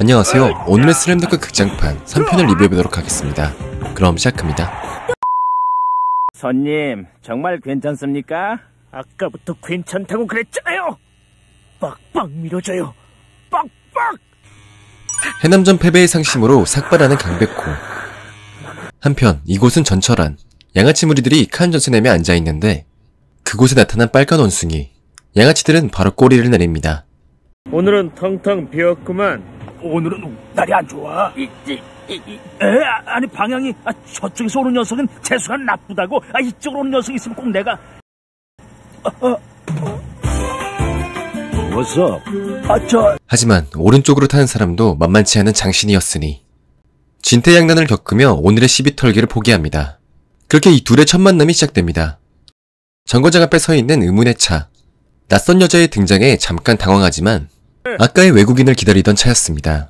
안녕하세요. 오늘의 슬램덩크 극장판 3편을 리뷰해보도록 하겠습니다. 그럼 시작합니다. 손님, 정말 괜찮습니까? 아까부터 괜찮다고 그랬잖아요. 빡빡 밀어줘요. 빡빡. 해남전 패배의 상심으로 삭발하는 강백호. 한편 이곳은 전철안. 양아치 무리들이 칸 전선에며 앉아 있는데 그곳에 나타난 빨간 원숭이. 양아치들은 바로 꼬리를 내립니다. 오늘은 텅텅 비었구만. 오늘은 날이 안 좋아. 이, 이, 이, 이, 에, 아, 아니 방향이 아, 저쪽에서 오는 녀석은 재수가 나쁘다고. 아 이쪽으로 오는 녀석이 있으면 꼭 내가. What's up? 아, 저, 하지만 오른쪽으로 타는 사람도 만만치 않은 장신이었으니 진퇴양난을 겪으며 오늘의 시비 털기를 포기합니다. 그렇게 이 둘의 첫 만남이 시작됩니다. 정거장 앞에 서 있는 의문의 차. 낯선 여자의 등장에 잠깐 당황하지만 아까의 외국인을 기다리던 차였습니다.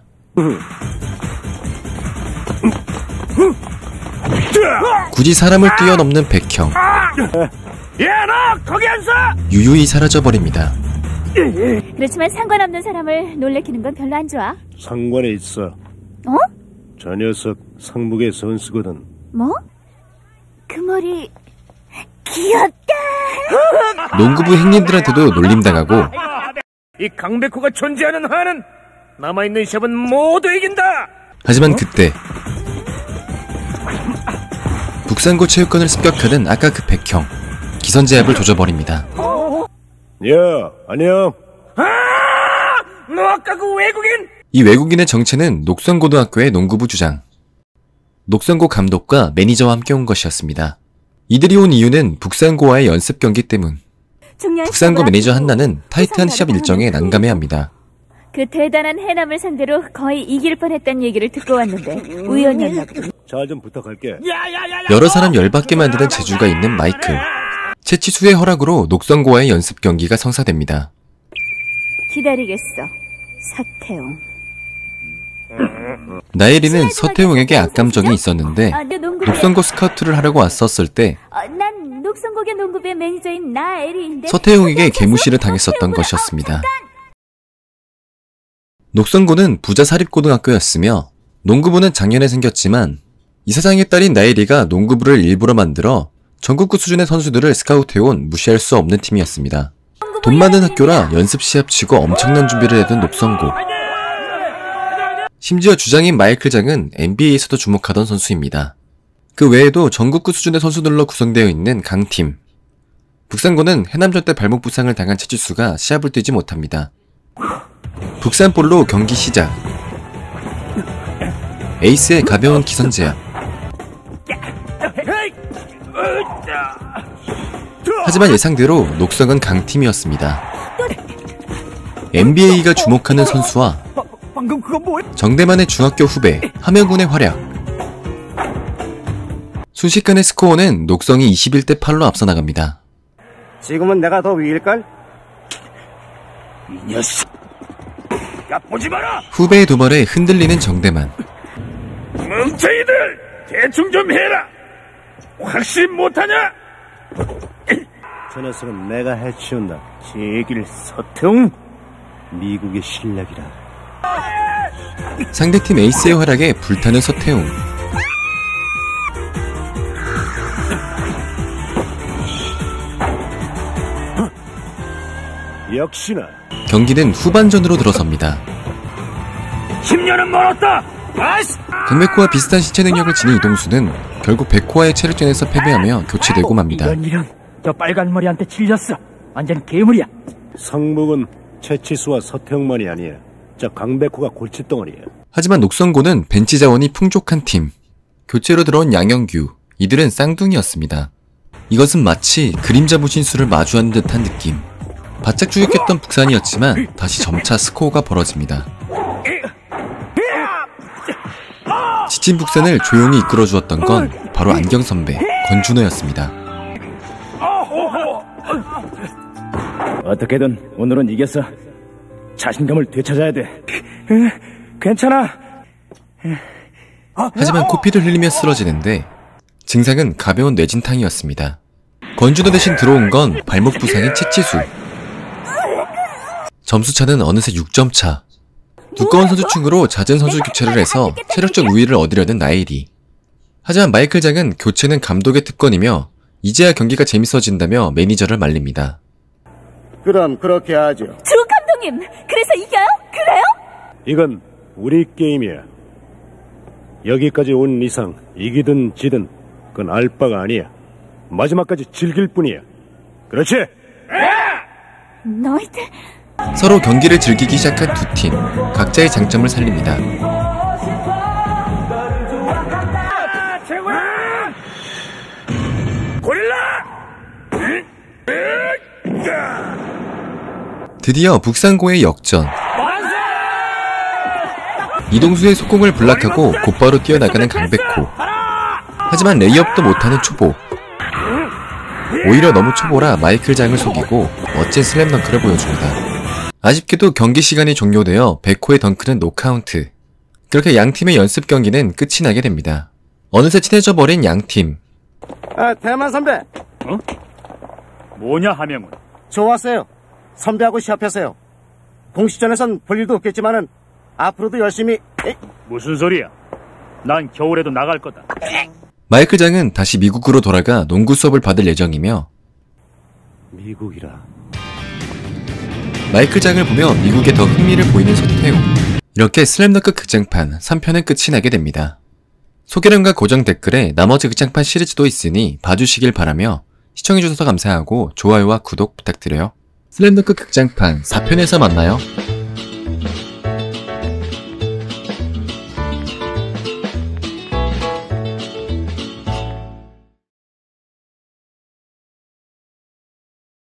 굳이 사람을 뛰어넘는 백형. 야, 너 거기 앉아. 유유히 사라져버립니다. 그렇지만 상관없는 사람을 놀래키는 건 별로 안 좋아. 상관에 있어. 어? 저 녀석 상북의 선수거든. 뭐? 그 머리 귀엽다. 농구부 행님들한테도 놀림당하고 이 강백호가 존재하는 한은 남아있는 샵은 모두 이긴다. 하지만 그때 북산고 체육관을 습격하는 아까 그 백형 기선제압을 조져버립니다. 야, 안녕. 너 아까 그 외국인 이 외국인의 정체는 녹선고등학교의 농구부 주장 녹선고 감독과 매니저와 함께 온 것이었습니다. 이들이 온 이유는 북산고와의 연습 경기 때문 북산고 매니저 한나는 타이트한 시합 일정에 난감해합니다. 그 대단한 해남을 상대로 거의 이길 뻔했다는 얘기를 듣고 왔는데 우연이었나 보군. 잘좀 부탁할게. 여러 사람 열받게 만드는 재주가 있는 마이클 채치수의 허락으로 녹선고와의 연습 경기가 성사됩니다. 기다리겠어. 사태용. 나혜리는 서태웅에게 악감정이 있었는데 아. 녹선고 스카우트를 하려고 왔었을 때 어, 난 녹성고교 농구부의 매니저인 나 에리인데 서태웅에게 개무시를 당했었던 것이었습니다. 녹선고는 부자 사립고등학교였으며 농구부는 작년에 생겼지만 이사장의 딸인 나혜리가 농구부를 일부러 만들어 전국구 수준의 선수들을 스카우트해온 무시할 수 없는 팀이었습니다. 돈 많은 학교라 연습 시합 치고 엄청난 준비를 해둔 녹선고. 심지어 주장인 마이클 장은 NBA에서도 주목하던 선수입니다. 그 외에도 전국구 수준의 선수들로 구성되어 있는 강팀. 북산고는 해남전 때 발목 부상을 당한 최지수가 시합을 뛰지 못합니다. 북산볼로 경기 시작. 에이스의 가벼운 기선 제압. 하지만 예상대로 녹성은 강팀이었습니다. NBA가 주목하는 선수와? 정대만의 중학교 후배 함영군의 활약. 순식간에 스코어는 녹성이 21대 8로 앞서 나갑니다. 지금은 내가 더 위일걸? 이 녀석. 야 보지 마라. 후배의 도발에 흔들리는 정대만. 멍청이들 대충 좀 해라. 확신 못하냐? 저 녀석은 내가 해치운다. 제길 서태웅. 미국의 실력이라. 상대팀 에이스의 활약에 불타는 서태웅. 역시나 경기는 후반전으로 들어섭니다. 10년은 멀었다. 강백호와 비슷한 신체 능력을 지닌 이동수는 결국 백호와의 체력전에서 패배하며 교체되고 맙니다. 이런 이런. 저 빨간 머리한테 찔렸어. 완전 괴물이야. 상북은 최치수와 서태웅만이 아니야. 저 강백호가 골칫덩어리야. 하지만 녹선고는 벤치 자원이 풍족한 팀. 교체로 들어온 양영규. 이들은 쌍둥이였습니다. 이것은 마치 그림자 무신수를 마주하는 듯한 느낌. 바짝 추격했던 북산이었지만 다시 점차 스코어가 벌어집니다. 지친 북산을 조용히 이끌어 주었던 건 바로 안경 선배 권준호였습니다. 어떻게든 오늘은 이겼어. 자신감을 되찾아야 돼. 괜찮아. 하지만 코피를 흘리며 쓰러지는데 증상은 가벼운 뇌진탕이었습니다. 권준호 대신 들어온 건 발목 부상인 채치수. 점수차는 어느새 6점 차. 두꺼운 선수층으로 잦은 선수 교체를 해서 체력적 우위를 얻으려는 나일이. 하지만 마이클 장은 교체는 감독의 특권이며 이제야 경기가 재밌어진다며 매니저를 말립니다. 그럼 그렇게 하죠. 주 감독님, 그래서 이겨요? 그래요? 이건 우리 게임이야. 여기까지 온 이상 이기든 지든 그건 알 바가 아니야. 마지막까지 즐길 뿐이야. 그렇지? 너희들 서로 경기를 즐기기 시작한 두 팀, 각자의 장점을 살립니다. 드디어 북상고의 역전. 이동수의 속공을 block하고 곧바로 뛰어나가는 강백호. 하지만 레이업도 못하는 초보. 오히려 너무 초보라 마이클 장을 속이고 멋진 슬램덩크를 보여줍니다. 아쉽게도 경기 시간이 종료되어 백호의 덩크는 노카운트. 그렇게 양팀의 연습 경기는 끝이 나게 됩니다. 어느새 친해져 버린 양팀. 아, 대만 선배. 뭐냐 하명은? 좋았어요. 선배하고 시합했어요. 공식전에선 볼 일도 없겠지만은 앞으로도 열심히 에이, 무슨 소리야? 난 겨울에도 나갈 거다. 마이클 장은 다시 미국으로 돌아가 농구 수업을 받을 예정이며 미국이라. 마이클 장을 보며 미국에 더 흥미를 보이는 서태웅. 이렇게 슬램덩크 극장판 3편은 끝이 나게 됩니다. 소개란과 고정 댓글에 나머지 극장판 시리즈도 있으니 봐주시길 바라며 시청해주셔서 감사하고 좋아요와 구독 부탁드려요. 슬램덩크 극장판 4편에서 만나요.